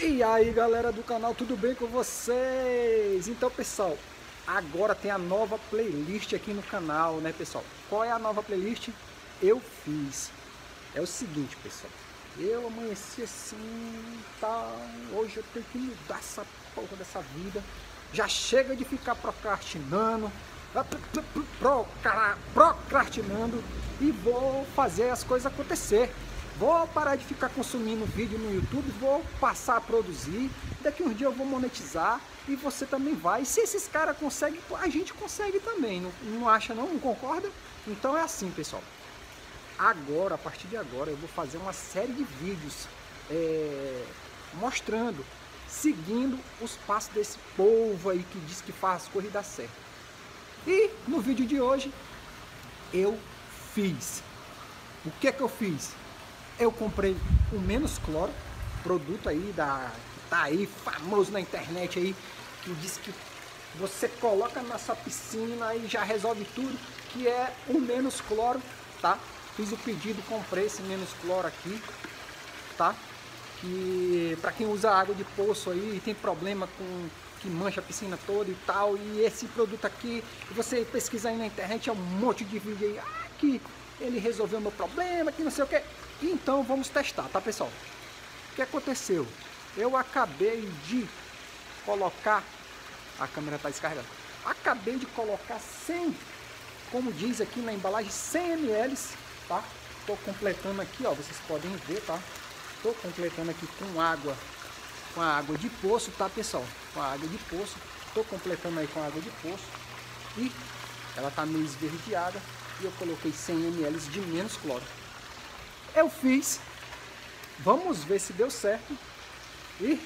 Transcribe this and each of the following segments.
E aí galera do canal, tudo bem com vocês? Então pessoal, agora tem a nova playlist aqui no canal, né pessoal? Qual é a nova playlist? Eu fiz. É o seguinte pessoal, eu amanheci assim, tá? Hoje eu tenho que mudar essa porra dessa vida. Já chega de ficar procrastinando, procrastinando e vou fazer as coisas acontecer. Vou parar de ficar consumindo vídeo no YouTube, vou passar a produzir. Daqui uns dias eu vou monetizar e você também vai. Se esses caras conseguem, a gente consegue também. Não, não acha não? Não concorda? Então é assim, pessoal. Agora, a partir de agora, eu vou fazer uma série de vídeos é, mostrando, seguindo os passos desse povo aí que diz que faz dar certo. E no vídeo de hoje, eu fiz. O que é que eu fiz? Eu comprei o menos cloro, produto aí da que tá aí famoso na internet aí, que diz que você coloca na sua piscina e já resolve tudo, que é o menos cloro, tá? Fiz o pedido, comprei esse menos cloro aqui, tá? Que para quem usa água de poço aí tem problema com que mancha a piscina toda e tal, e esse produto aqui, você pesquisar aí na internet, é um monte de vídeo aí, ah, que ele resolveu meu problema, que não sei o que. Então vamos testar, tá pessoal? O que aconteceu? Eu acabei de colocar, a câmera está descarregada, acabei de colocar 100, como diz aqui na embalagem, 100 ml, tá? Estou completando aqui, ó, vocês podem ver, tá? Estou completando aqui com água, com a água de poço, tá pessoal? Com a água de poço, estou completando aí com água de poço e ela tá meio esverdeada e eu coloquei 100 ml de menos cloro. Eu fiz. Vamos ver se deu certo. E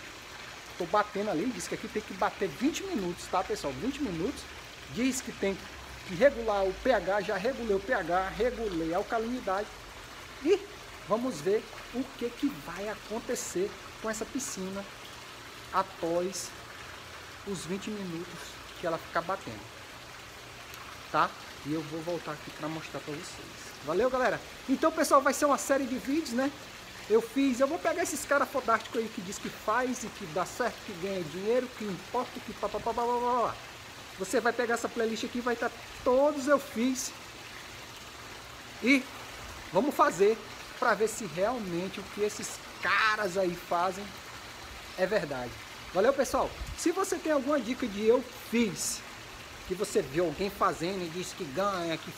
tô batendo ali. Diz que aqui tem que bater 20 minutos, tá, pessoal? 20 minutos. Diz que tem que regular o pH. Já regulei o pH, regulei a alcalinidade. E vamos ver o que, que vai acontecer com essa piscina após os 20 minutos que ela ficar batendo. Tá? E eu vou voltar aqui para mostrar para vocês. Valeu, galera? Então, pessoal, vai ser uma série de vídeos, né? Eu fiz, eu vou pegar esses caras fodásticos aí que diz que faz e que dá certo, que ganha dinheiro, que importa, que papapá. Você vai pegar essa playlist aqui, vai estar todos eu fiz. E vamos fazer para ver se realmente o que esses caras aí fazem é verdade. Valeu, pessoal? Se você tem alguma dica de eu fiz, que você viu alguém fazendo e disse que ganha, que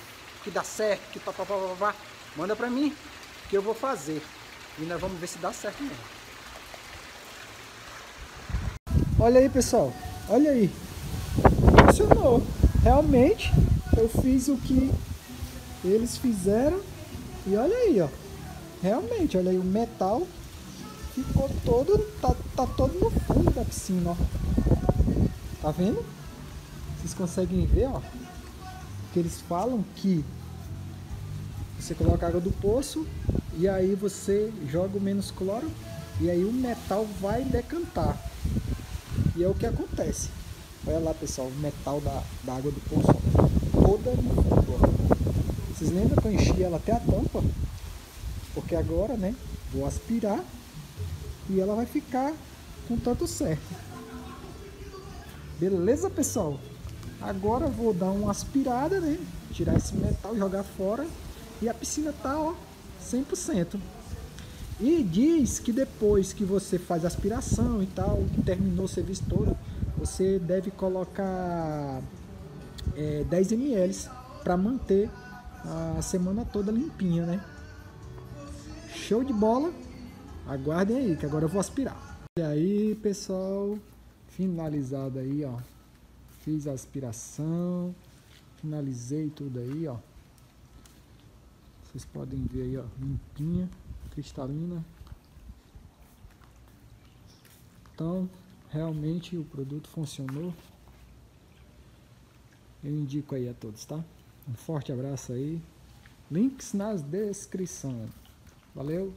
que dá certo, que papapá, manda pra mim, que eu vou fazer. E nós vamos ver se dá certo mesmo. Olha aí, pessoal. Olha aí. Funcionou. Realmente, eu fiz o que eles fizeram. E olha aí, ó. Realmente, olha aí, o metal ficou todo, tá, tá todo no fundo da piscina, ó. Tá vendo? Vocês conseguem ver, ó que eles falam que você coloca água do poço e aí você joga o menos cloro e aí o metal vai decantar. E é o que acontece. Olha lá pessoal, o metal da, da água do poço toda no fundo. Ó. Vocês lembram que eu enchi ela até a tampa? Porque agora, né, vou aspirar e ela vai ficar com tanto certo. Beleza, pessoal? Agora vou dar uma aspirada, né? Tirar esse metal, jogar fora. E a piscina tá, ó, 100%. E diz que depois que você faz aspiração e tal, terminou o serviço todo, você deve colocar é, 10 ml para manter a semana toda limpinha, né? Show de bola! Aguardem aí, que agora eu vou aspirar. E aí, pessoal, finalizado aí, ó. Fiz a aspiração, finalizei tudo aí, ó. Vocês podem ver aí, ó, limpinha, cristalina. Então, realmente o produto funcionou. Eu indico aí a todos, tá? Um forte abraço aí. Links na descrição. Valeu!